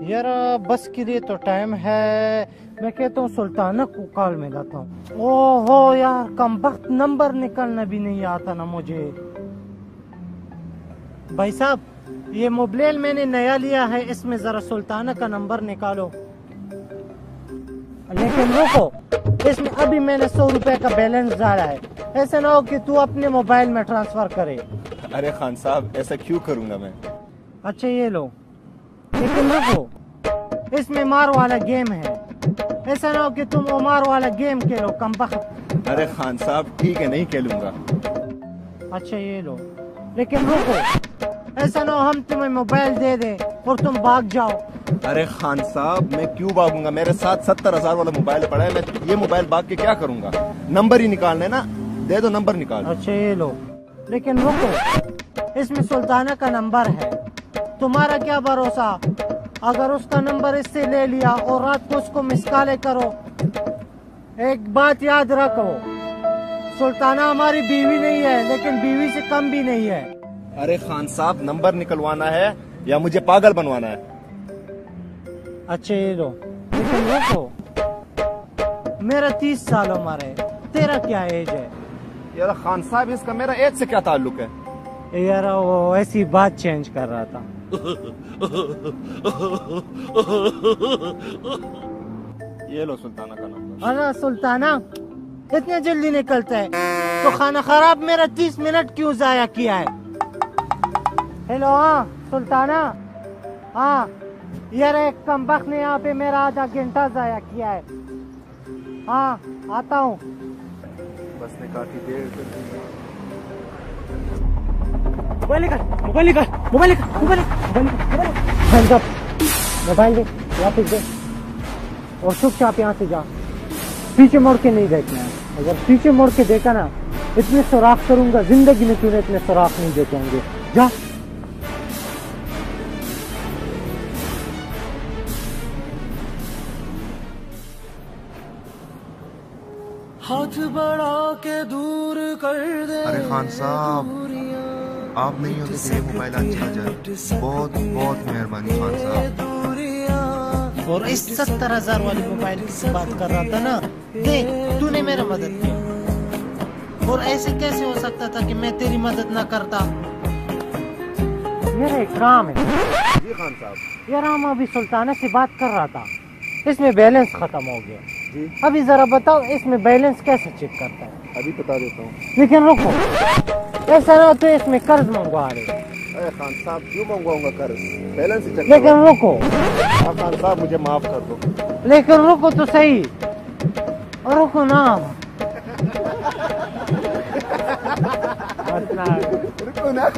یار بس کے لیے تو ٹائم ہے۔ میں کہتا ہوں سلطانہ کو کال میں لاتا ہوں۔ او ہو یار، کم وقت نمبر نکلنا بھی نہیں آتا نا مجھے۔ بھائی صاحب، یہ موبائل میں نے نیا لیا ہے، اس میں ذرا سلطانہ کا نمبر نکالو۔ لیکن روکو اس میں ابھی میں نے سو روپے کا بیلنس ڈالا ہے۔ ایسا نہ ہو کہ تو اپنے موبائل میں ٹرانسفر کرے۔ ارے خان صاحب ایسا کیوں کروں گا میں؟ اچھا یہ لو۔ لیکن رکو اس میں مار والا گیم ہے۔ ایسا نہ ہو کہ تم وہ مار والا گیم کھیلو کم بخت۔ ارے خان صاحب ٹھیک ہے نہیں کھیلوں گا۔ اچھا یہ لو۔ لیکن رکو ایسا نہ ہو ہم تمہیں موبائل دے دیں اور تم بھاگ جاؤ۔ ارے خان صاحب میں کیوں بھاگوں گا؟ میرے ساتھ ستر ہزار والا موبائل پڑا ہے میں یہ موبائل بھاگ کے کیا کروں گا؟ نمبر ہی نکالنے نا۔ دے دو نمبر نکال اچھا یہ لو۔ لیکن رکو اس میں سلطانہ کا نمبر ہے۔ تمہارا کیا بھروسہ؟ اگر اس کا نمبر اس سے لے لیا اور رات کو اس کو مسکالے کرو ایک بات یاد رکھو سلطانہ ہماری بیوی نہیں ہے لیکن بیوی سے کم بھی نہیں ہے۔ ارے خان صاحب نمبر نکلوانا ہے یا مجھے پاگل بنوانا ہے؟ اچھا یہ لو۔ لیکن رکو میرا تیس سال عمر ہے تیرا کیا ایج ہے؟ یار خان صاحب اس کا میرا ایج سے کیا تعلق ہے؟ یار وہ ایسی بات چینج کر رہا تھا۔ یہ لو سلطانہ کا نمبر ارے سلطانہ اتنے جلدی نکلتا ہے تو کھانا خراب میرا تیس منٹ کیوں ضائع کیا ہے؟ ہیلو ہاں سلطانہ۔ ہاں یار ایک کم بخت نے یہاں پہ میرا آدھا گھنٹہ ضائع کیا ہے۔ ہاں آتا ہوں۔ بس نے کافی دیر موبائل نکال موبائل نکال موبائل نکال موبائل نکال موبائل موبائل دے واپس دے۔ اور چپ چاپ یہاں سے جا۔ پیچھے مڑ کے نہیں دیکھنا ہے۔ اگر پیچھے مڑ کے دیکھا نا، اتنے سوراخ کروں گا، زندگی میں تھی اتنے سوراخ نہیں دیکھیں گے؟ جا۔ ہاتھ بڑھا کے دور کر دے ارے خان صاحب آپ نہیں ہوتے تو یہ موبائل اچھا جائے۔ بہت بہت مہربانی خان صاحب۔ اور اس ستر ہزار والی موبائل کی بات کر رہا تھا نا دیکھ تو نے میرا مدد کی۔ اور ایسے کیسے ہو سکتا تھا کہ میں تیری مدد نہ کرتا؟ میرا ایک کام ہے۔ جی خان صاحب۔ یار ہم ابھی سلطانہ سے بات کر رہا تھا۔ اس میں بیلنس ختم ہو گیا۔ جی۔ ابھی ذرا بتاؤ اس میں بیلنس کیسے چیک کرتا ہے؟ ابھی بتا دیتا ہوں۔ لیکن رکو۔ ایسا نہ تو اس میں قرض منگوا رہے ارے خان صاحب کیوں منگواؤں گا قرض؟ بیلنس چیک لیکن رکو۔ خان صاحب مجھے معاف کر دو۔ لیکن رکو تو صحیح۔ رکو نا رکو نا